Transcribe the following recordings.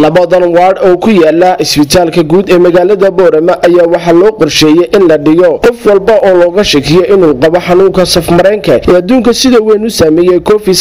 labadan waadh oo ku yaalla isbitaalka guud ee magaalada boorama ayaa waxaa loo qorsheeyey in la dhigo. Qof walba oo looga shakiyo inuu qabo xanuunka safmareenka ee adduunka sida weyn u saameeyey covid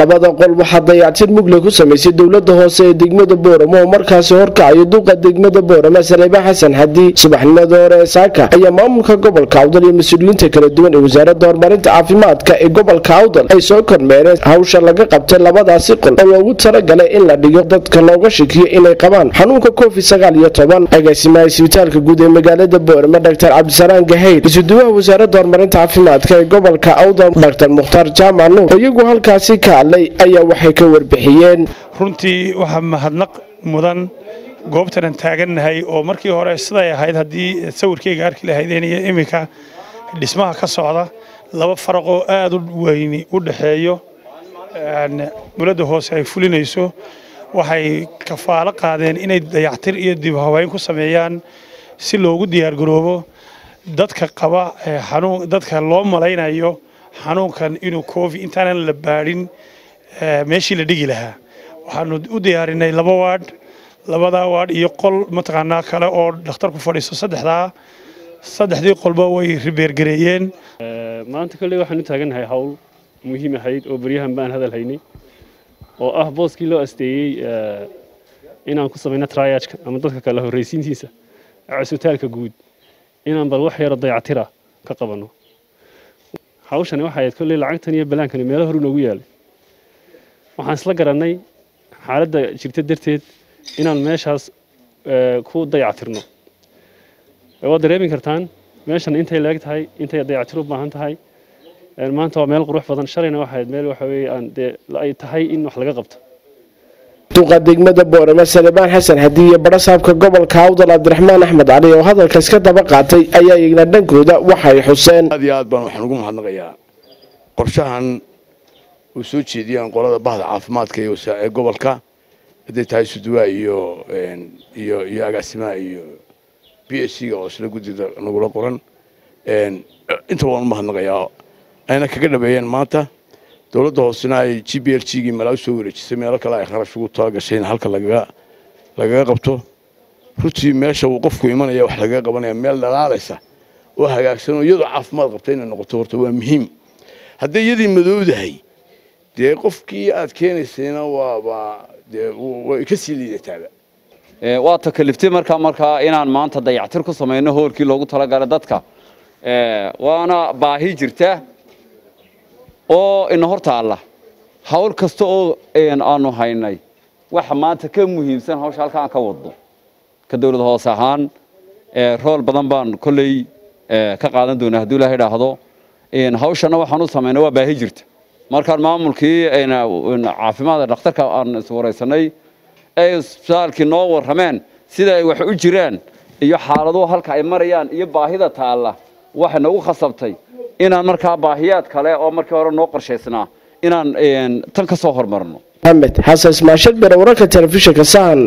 labada qol waxaa dayactir mugle ku samaysay dowladda hoose ee degmada boorama oo markaasi horkacayo duqa degmada boorama saleeba xasan xadi subaxnimada hore saaka ayaa maamulka gobolka awdal iyo mas'uuliyiinta kala duwan ee wasaaradda horumarinta caafimaadka ee gobolka awdal ay soo kormeereen. Hawsha laga qabtay labadaasi qol oo loogu talagalay in la dhigo dadka looga shakiyo inay qabaan xanuunka covid sagaal iyo toban agaasimaha isbitaalka guud ee magaalada boorama dr cabdisalaan gahayr isuduwaha wasaaradda horumarinta caafimaadka ee gobolka awdal dr mukhtaar jaamac nuur oo iyagu halkaasi ka hadlay ayaa waxay ka warbixiyeen. Runtii waxaa mahadnaq mudan goobtanan taagannahay oo markii hore siday ahayd haddii sawirkayga arki lahaydeen iyo iminka dhismaha ka socda laba faraqoo aada u weyni u dhaxeeyo dowladda hoose ay fulinayso waxay kafaalo qaadeen inay dayactir iyo dib habeyn ku sameeyaan si loogu diyaargaroobo dadka qaba xanuun dadka loo malaynayo xanuunkan inuu covid intaanan la baadhin meeshii la dhigi lahaa. Waxaanu u diyaarinay laba waadh labadaa waadh iyo qol mataqaanaa kale oo dhakhtarku fadhiisto saddexdaa. Saddexdii qolba way ribeergareeyeen maanta kolley waxaan u taagannahay hawl muhiim ahayd oo beryahan baan hadal haynay oo ah booskii loo asteeyey inaan ku samayno triagka ama dadka kale horraysiintiisa cisbitaalka guud inaan bal wax yaro dayactira ka qabanno hawshani waxay ahayd kolley lacagtan iyo balaankani meelo hor inoogu yaalay waxaan isla garannay xaaladda jirta darteed inaan meeshaas ku dayactirno. Waad dareemi kartaan meeshan intay leeg tahay intay dayactir u baahan tahay maanta waa meel qurux badan. Shalayna waxay meel waxa weeye aan dee ay tahay in wax laga qabto. Duqa degmada boorama salebaan xasan hadi iyo barasaabka gobolka awdal cabdiraxmaan axmed cali oo hadalkaas ka daba qaatay ayaa igna dhankooda waxay xuseen. Aad iyo aad baan waxaan ugu mahadnaqayaa. Qorshahan uu soo jeediyaan qolada bahda caafimaadka ee gobolka hadday tahay suduwaa iyo iyo iyo agaasimaha iyo b s c ga oo isla guddida nagula qoran. Intaba waan u mahadnaqayaa ayna kaga dhabeeyeen maanta dowladda hoosena ay g b l g gii malaa u soo wareejisay meelo kale ay kharash ugu talagashay in halka lagaga lagaga qabto. Runtii meesha uu qofku imanaya wax lagaga qabanaya meel dhalaalaysa oo hagaagsan oo iyadoo caafimaad qabta inay noqoto horta waa muhiim. Hadday iyadii madowdahay dee qofkii aad keenaysayna waaba dee way ka sii liidataaba. Waa takaliftay markaa markaa inaan maanta dayactir ku samayno hoolkii loogu talagalay dadka. Waana baahi jirta oo ina hor taalla hawl kasta oo aanu haynay waxa maanta ka muhiimsan hawsha halka aan ka wadno ka dawlad hoose ahaan rool badan baan kolley ka qaadan doonaa hadduu ilaha idhaahdo hawshana waxaan u samaynay waa baahi jirta. Markaan maamulkii caafimaadka dhakhtarka aan iswaraysanay ay isbitaalkii noo warrameen sida ay wax u jiraan iyo xaaladuhu halka ay marayaan iyo baahida taalla waxay nagu khasabtay inaan markaa baahiyaad kale oo markii hore noo qorshaysnaa inaan tan ka soo hormarno. Maxamed xasan ismaashad bere wararka telefishinka sahan